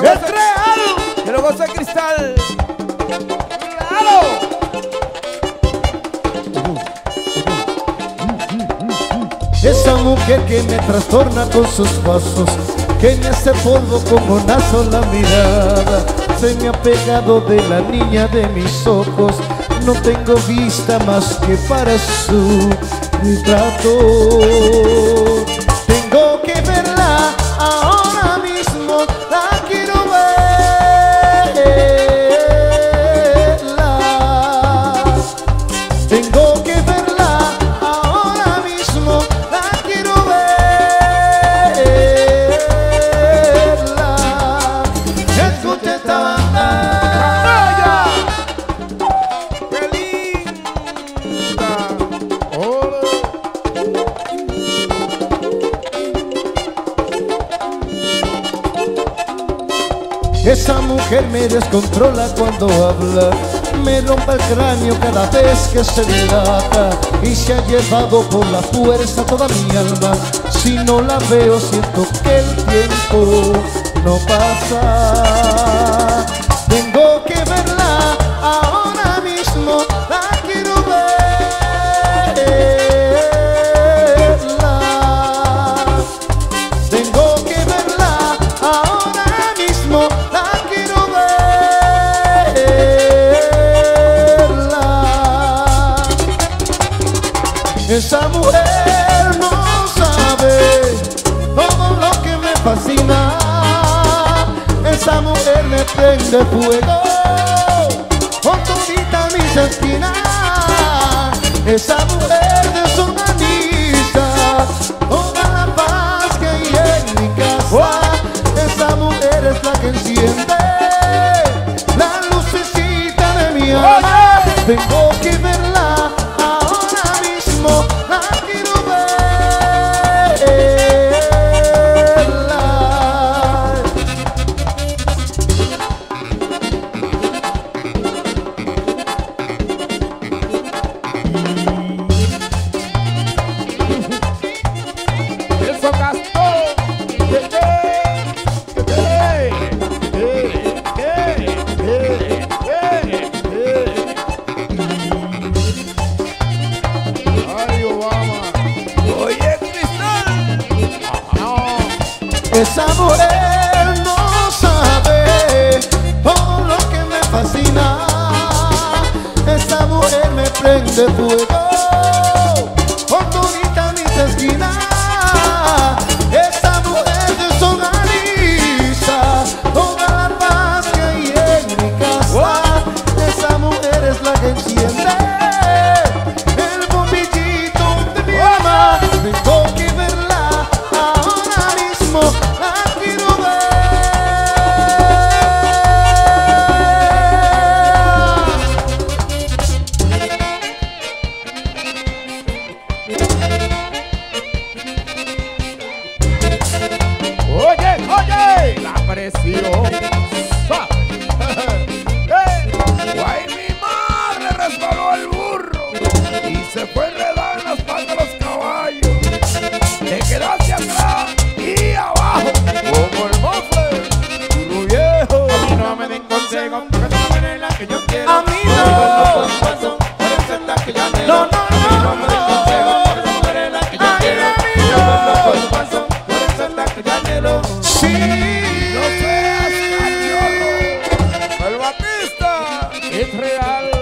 lo ¡Es goce, real! que lo goce Cristal. ¡Claro! Esa mujer que me trastorna con sus pasos, que me hace polvo como una sola mirada, se me ha pegado de la niña de mis ojos, no tengo vista más que para su retrato. Esa mujer me descontrola cuando habla, me rompe el cráneo cada vez que se dilata y se ha llevado por la fuerza toda mi alma. Si no la veo siento que el tiempo no pasa. Esa mujer no sabe todo lo que me fascina. Esa mujer me prende fuego con todita mis esquinas. Esa mujer Esa mujer no sabe todo lo que me fascina. Esa mujer me prende fuego presión. es real.